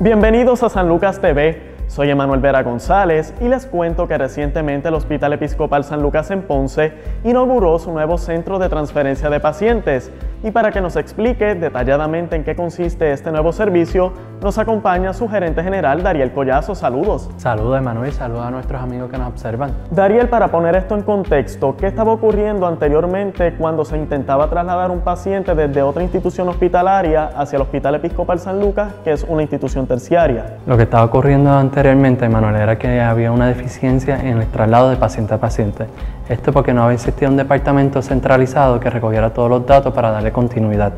Bienvenidos a San Lucas TV. Soy Emanuel Vera González y les cuento que recientemente el Hospital Episcopal San Lucas en Ponce inauguró su nuevo centro de transferencia de pacientes. Y para que nos explique detalladamente en qué consiste este nuevo servicio, nos acompaña su gerente general, Dariel Collazo. Saludos. Saludos, Emanuel. Saludos a nuestros amigos que nos observan. Dariel, para poner esto en contexto, ¿qué estaba ocurriendo anteriormente cuando se intentaba trasladar un paciente desde otra institución hospitalaria hacia el Hospital Episcopal San Lucas, que es una institución terciaria? Lo que estaba ocurriendo anteriormente, Emanuel, era que había una deficiencia en el traslado de paciente a paciente. Esto porque no había existido un departamento centralizado que recogiera todos los datos para darle continuidad.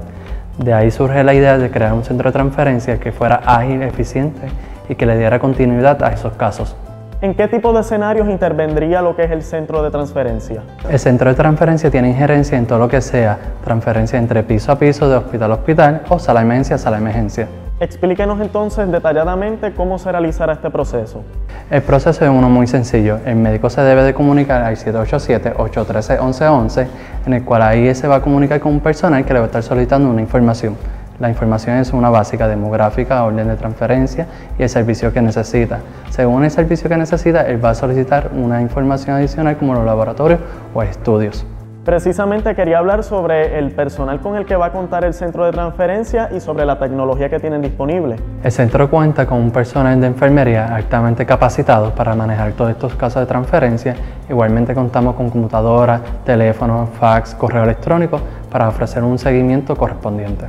De ahí surge la idea de crear un centro de transferencia que fuera ágil, eficiente y que le diera continuidad a esos casos. ¿En qué tipo de escenarios intervendría lo que es el centro de transferencia? El centro de transferencia tiene injerencia en todo lo que sea transferencia entre piso a piso, de hospital a hospital o sala de emergencia a sala de emergencia. Explíquenos entonces detalladamente cómo se realizará este proceso. El proceso es uno muy sencillo. El médico se debe de comunicar al 787-813-1111, en el cual ahí se va a comunicar con un personal que le va a estar solicitando una información. La información es una básica demográfica, orden de transferencia y el servicio que necesita. Según el servicio que necesita, él va a solicitar una información adicional como los laboratorios o estudios. Precisamente quería hablar sobre el personal con el que va a contar el centro de transferencia y sobre la tecnología que tienen disponible. El centro cuenta con un personal de enfermería altamente capacitado para manejar todos estos casos de transferencia. Igualmente contamos con computadoras, teléfonos, fax, correo electrónico para ofrecer un seguimiento correspondiente.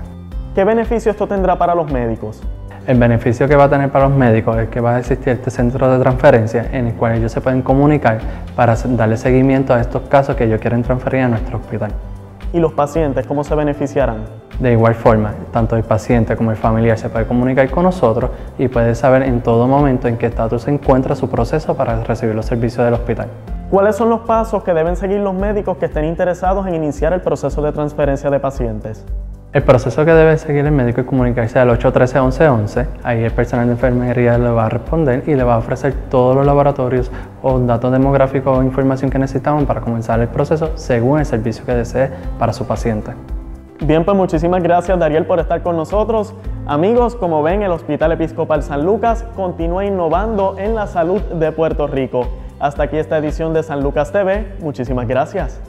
¿Qué beneficio esto tendrá para los médicos? El beneficio que va a tener para los médicos es que va a existir este centro de transferencia en el cual ellos se pueden comunicar para darle seguimiento a estos casos que ellos quieren transferir a nuestro hospital. ¿Y los pacientes cómo se beneficiarán? De igual forma, tanto el paciente como el familiar se puede comunicar con nosotros y puede saber en todo momento en qué estatus se encuentra su proceso para recibir los servicios del hospital. ¿Cuáles son los pasos que deben seguir los médicos que estén interesados en iniciar el proceso de transferencia de pacientes? El proceso que debe seguir el médico es comunicarse al 813-1111. Ahí el personal de enfermería le va a responder y le va a ofrecer todos los laboratorios o datos demográficos o información que necesitamos para comenzar el proceso según el servicio que desee para su paciente. Bien, pues muchísimas gracias Dariel por estar con nosotros. Amigos, como ven, el Hospital Episcopal San Lucas continúa innovando en la salud de Puerto Rico. Hasta aquí esta edición de San Lucas TV. Muchísimas gracias.